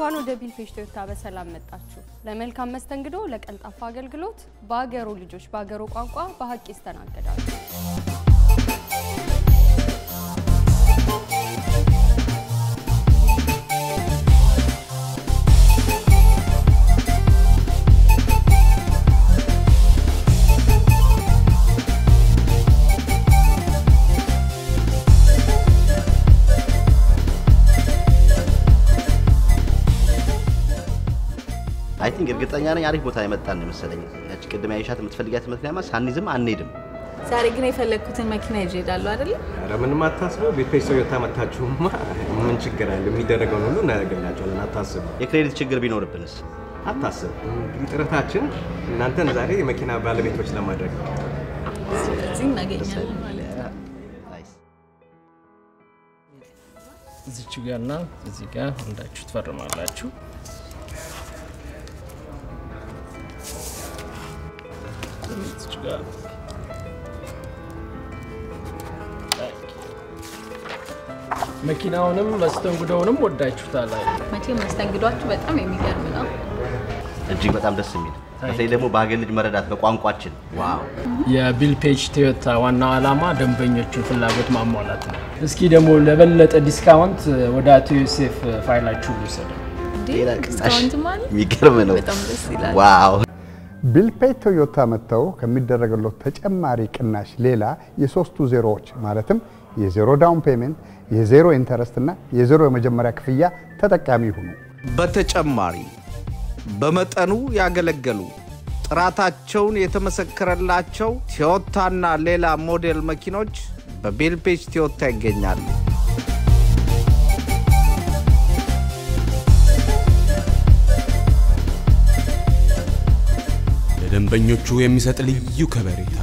እንኳን ወደ ቢልፌሽ ቶዮታ በሰላም መጣችሁ። ለመልካም መስተንግዶ፣ ለቀልጣፋ አገልግሎት በአገሩ ልጆች በአገሩ ቋንቋ በሀቅ ይስተናገዳሉ። I think እርግጠኛ ነኝ አሪፍ ቦታ የመጣን ነው መሰለኝ። ያቺ ቅድም ያይሻት የምትፈልጊያት መኪናማ ሳንይዝም አንሄድም። ዛሬ ግን የፈለግኩትን መኪና ይዤ እሄዳለሁ አይደለ? ኧረ ምንም አታስበው። Bill Page Toyota መታችሁማ ምን ችግር አለ? የሚደረገውን ሁሉ እናደርግላቸዋለን። አታስቡ፣ የ credit ችግር ቢኖርብንስ? አታስቡ። እንግዲህ ጥረታችን እናንተን ዛሬ የመኪና ባለቤቶች ለማድረግ ነው። ስለዚህ እናገኛለን ማለት ነው። እዚች ጋርና እዚህ ጋር እንዳችሁ ትፈርማላችሁ። እዚች ጋር መኪናውንም መስተንግዶውንም ወዳችሁታል አይደል? መቼም መስተንግዷችሁ በጣም የሚገርም ነው። እጅግ በጣም ደስ የሚል በተለይ ደግሞ በሀገር ልጅ መረዳት በቋንቋችን wow የ Bill Page Toyota ዋናው ዓላማ ደንበኞቹን ፍላጎት ማሟላት ነው። እስኪ ደግሞ ለበለጠ discount ወደ አቶ ዮሴፍ ፋይላችሁ ልውሰድ። discount ማለት የሚገርም ነው። በጣም ደስ ይላል። wow Bill Page Toyota መጥተው ከሚደረግለት ተጨማሪ ቅናሽ ሌላ የሶስቱ ዜሮዎች ማለትም የ zero down payment፣ የ zero interest እና የዜሮ የመጀመሪያ ክፍያ ተጠቃሚ ይሁኑ። በተጨማሪ በመጠኑ ያገለገሉ ጥራታቸውን የተመሰከረላቸው ቶዮታና ሌላ ሞዴል መኪኖች በቤልፔጅ ቶዮታ ይገኛሉ። ለደንበኞቹ የሚሰጥ ልዩ ከበሬታ።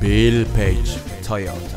ቢል ፔጅ ቶዮታ